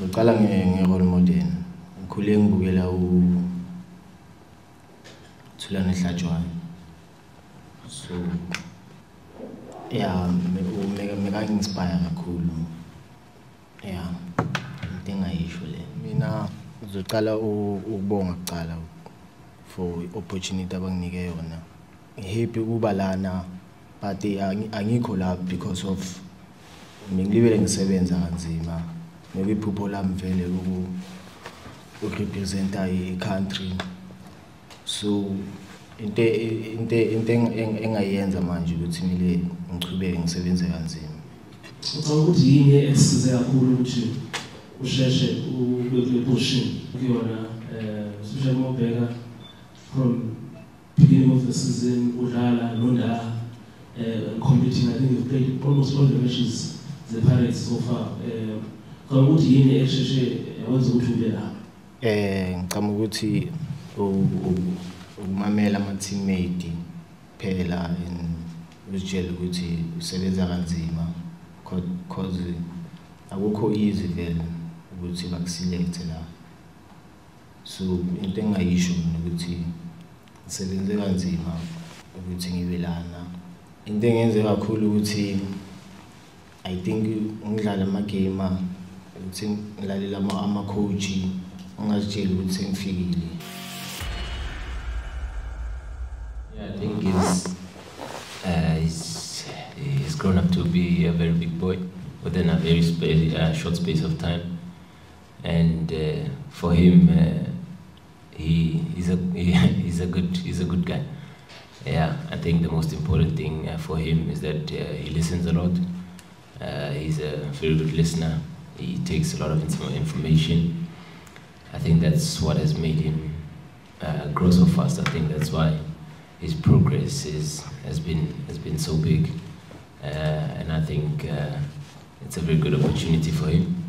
ngiqala nge-role model ngikhule ngibukela uthulane hlatshwayo so ya meka-inspire kakhulu. Ya into engayisho le. Mina ngizocala ukubonga kucala for i-opportunity abanginike yona. Ngihappy ukuba lana but angikho la because of ngilibele ngisebenza kanzima. Nekuyiphupho lami vele ukurepresenta i-country. So into into into engayenza manje ukuthi kumele ngichubeke ngisebenze kanzima. Ucabanga ukuthi yini esisize kakhulu ukuthi usheshe ube kule position kuyona eh especially uma ubheka from beginning of the season udlala nonda uh, competing i think you've played almost all the matches the pirates so far um ngicabanga ukuthi yini esheshe yawenza ukuthi ube la eh ngicabanga ukuthi ukumamela ama-teammate phela and uzitshela ukuthi usebenza kanzima cause akukho easy vele ukuthi bakuselect la. So into engayisho ukuthi ngisebenze kanzima ukuthi ngibe lana. Into engenze kakhulu ukuthi i think ngidlala amagame ukuthi ngilalela ama-coach ungazitsheli ukuthi sengifikile Yeah, I think he's, uh, he's, he's grown up to be a very big boy within a very space, uh, short space of time. And uh, for him, uh, he, he's, a, he, he's, a good, he's a good guy. Yeah, I think the most important thing uh, for him is that he listens a lot. He's a very good listener. He takes a lot of information. I think that's what has made him grow so fast. I think that's why his progress is, has, been, has been so big. Uh, and I think uh, it's a very good opportunity for him.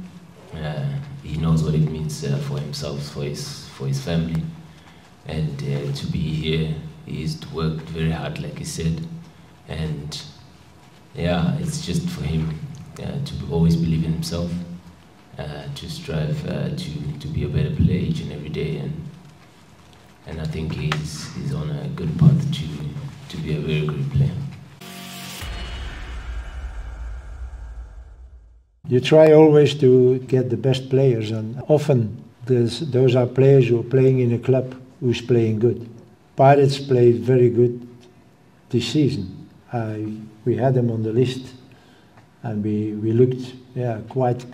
Uh, he knows what it means uh, for himself, for his, for his family. And uh, to be here, he's worked very hard, like he said. And yeah, it's just for him uh, to always believe in himself, to strive to, to be a better player each and every day. And and I think he's, he's on a good path to, to be a very good player. You try always to get the best players, and often those are players who are playing in a club who's playing good. Pirates played very good this season. Uh, we had them on the list, and we, we looked yeah quite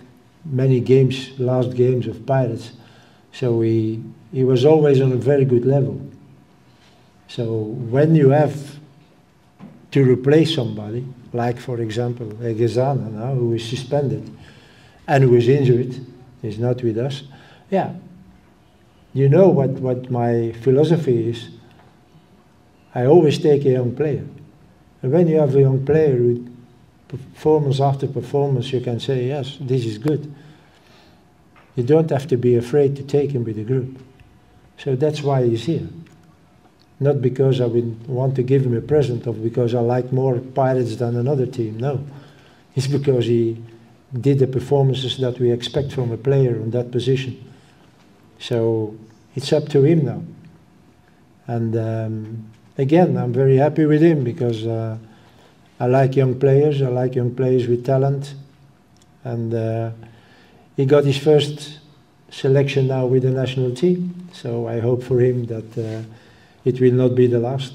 many games, last games of Pirates. So we he was always on a very good level. So when you have to replace somebody, like for example Ngezana now, who is suspended and who is injured, is not with us, yeah, you know what, what my philosophy is. I always take a young player. And when you have a young player with performance after performance, you can say, yes, this is good. You don't have to be afraid to take him with the group. So that's why he's here. Not because I would want to give him a present or because I like more Pirates than another team. No. It's because he did the performances that we expect from a player in that position. So it's up to him now. And um, again, I'm very happy with him because uh, I like young players. I like young players with talent. And uh, he got his first selection now with the national team. So I hope for him that uh, it will not be the last.